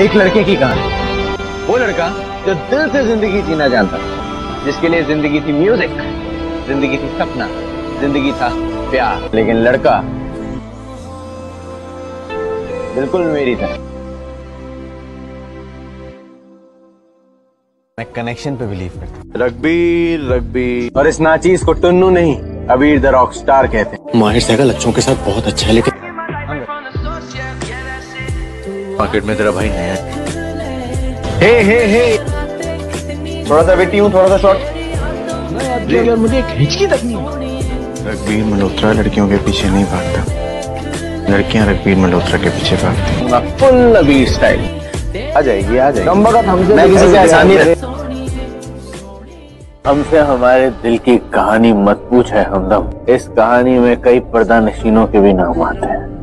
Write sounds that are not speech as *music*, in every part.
एक लड़के की कहानी। वो लड़का जो दिल से ज़िंदगी जीना जानता जिसके लिए ज़िंदगी थी म्यूज़िक ज़िंदगी थी सपना ज़िंदगी था प्यार। लेकिन लड़का बिल्कुल मेरी तरह। मैं कनेक्शन पे बिलीव करता रघबीर रघबीर और इस नाचीज को टुन्नू नहीं अबीर द रॉक स्टार कहते हैं। माहिर साहब लच्छों के साथ बहुत अच्छा है लेकिन मार्केट में तेरा भाई नया हे। हे हे थोड़ा सा वेटी हूँ थोड़ा सा शॉर्ट यार मुझे एक हिचकी तक नहीं रघबीर मल्होत्रा लड़कियों के पीछे नहीं भागता। लड़कियाँ रघबीर मल्होत्रा के पीछे भागती। फुल अबीर स्टाइल आ जाएगी आ जाएगी। कम वक्त हमसे मैं किसी से आसानी हमसे हमारे दिल की कहानी मत पूछ है हमदम। इस कहानी में कई पर्दा नशीनों के भी नाम आते हैं।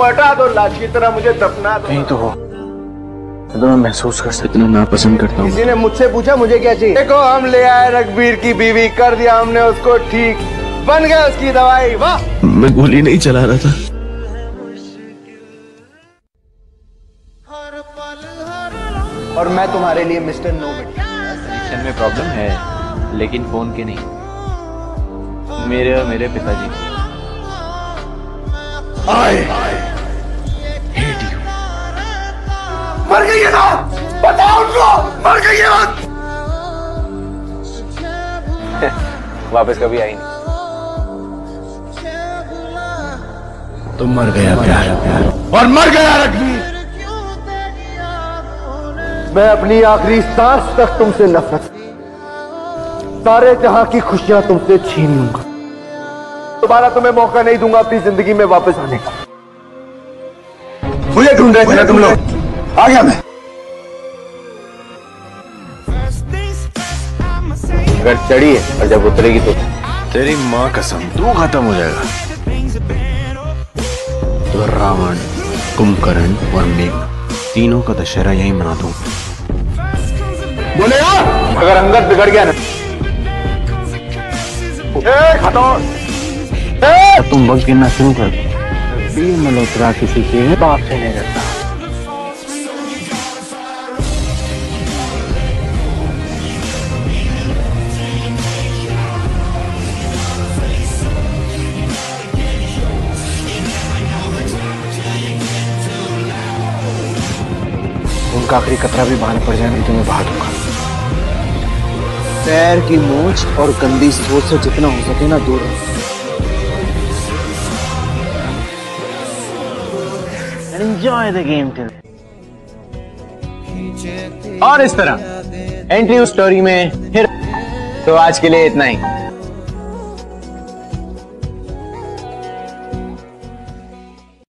हटा दो लाश की तरह मुझे दफना दो। तो हो। तो मैं महसूस कर सकता इतना नापसंद करता हूँ। किसी ने मुझसे पूछा मुझे क्या चाहिए? देखो हम ले आए रघबीर की बीवी कर दिया हमने उसको ठीक। बन गया उसकी दवाई वाह। मैं गोली नहीं चला रहा था। और मैं तुम्हारे लिए मिस्टर नो कनेक्शन में प्रॉब्लम है लेकिन फ़ोन के नहीं। मेरे और मेरे पिताजी। मर गई है ना? बताओ उनको। मर गई है *laughs* वापस कभी आई नहीं। तो मर गया प्यार। प्यार और मर गया रघबीर मैं अपनी आखिरी सांस तक तुमसे नफरत सारे जहाँ की खुशियाँ तुमसे छीन लूँगा। दोबारा तुम्हें मौका नहीं दूँगा अपनी ज़िंदगी में वापस आने का। मुझे ढूंढ रहे थे ना तुम लोग। आ गया मैं। अगर चढ़ी है और जब उतरेगी तो तेरी माँ कसम तू खत्म हो जाएगा। तो रावण कुंभकर्ण और मेघ तीनों का दशहरा यही मना दूँ। बोले यार अगर अंगद बिगड़ गया ना। ए, ए! तुम वक्त गिनना शुरू कर दो। मल्होत्रा किसी के बाप से नहीं डरता उनका आखिरी कतरा भी बाहर पड़ जाए तो मैं बहा दूँगा। पैर की मोच और गंदी सोच से जितना हो सके ना दूर रहो। एंजॉय द गेम टिल और इस तरह। एंट्री उस स्टोरी में, फिर तो आज के लिए इतना ही।